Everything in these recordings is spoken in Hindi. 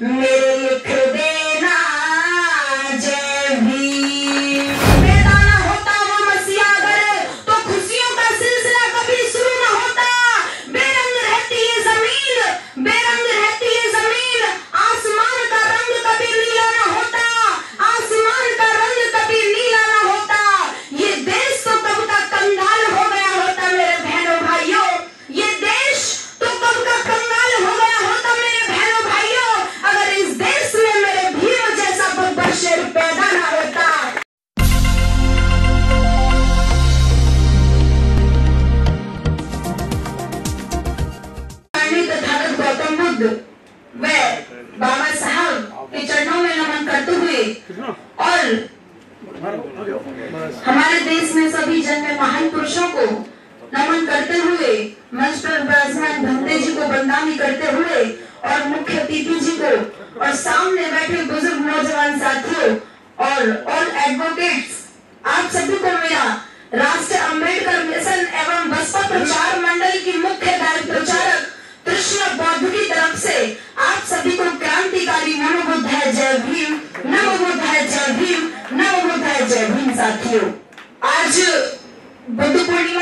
No! हमारे देश में सभी जन्मे महान पुरुषों को नमन करते हुए, मंच पर विराजमान भंते जी को बंदामी करते हुए और मुख्य अतिथि जी को और सामने बैठे बुज़ुर्ग नौजवान साथियों और ऑल एडवोकेट्स आप सभी को मेरा साथियों आज बुद्ध पूर्णिमा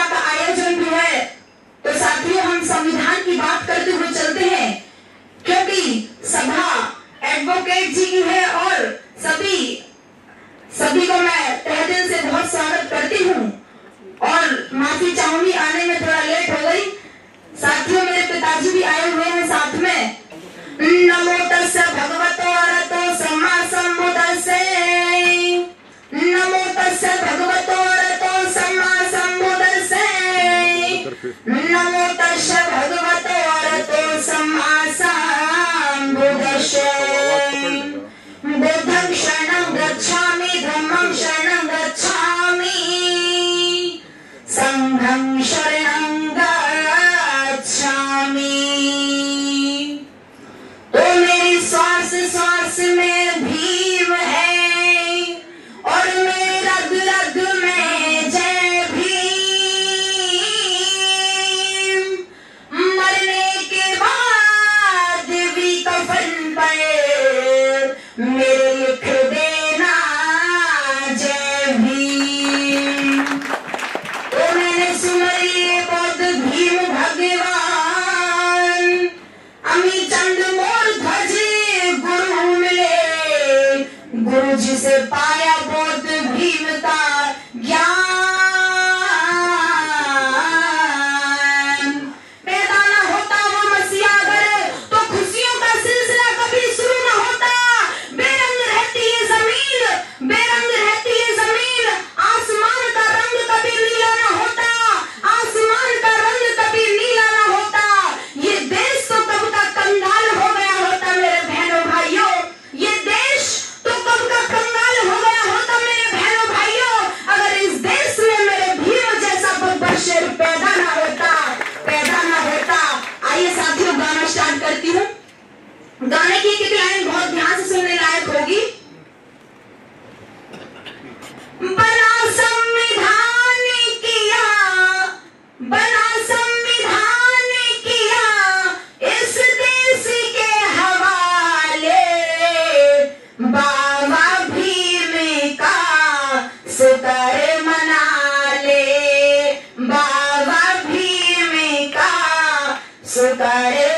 to me. जिसे पाया बोध surpass.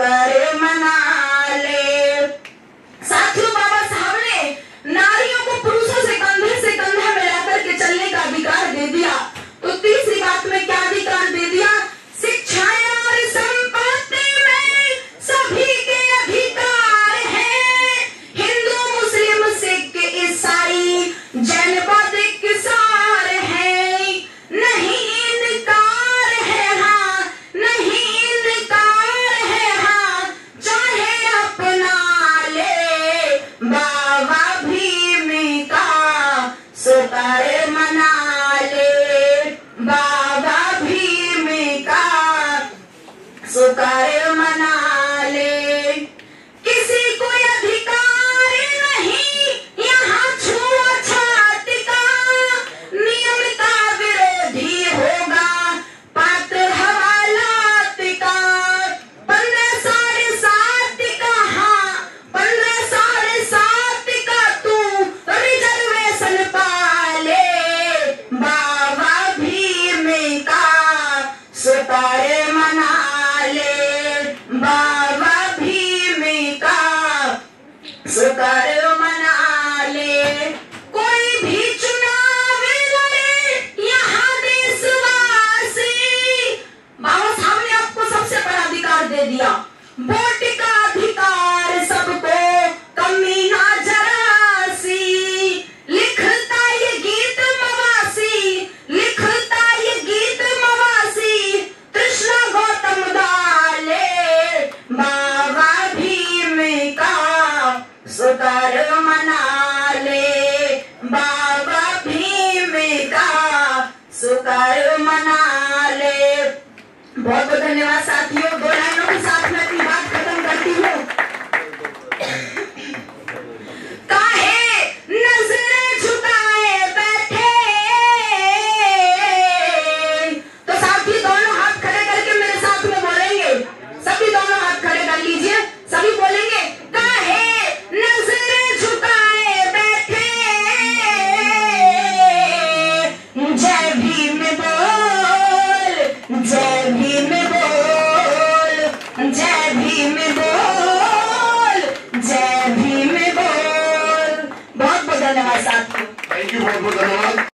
करे पर्व मना ले बहुत बहुत धन्यवाद साथियों। दो लाइनों के साथ में अपनी बात Hijo de puta,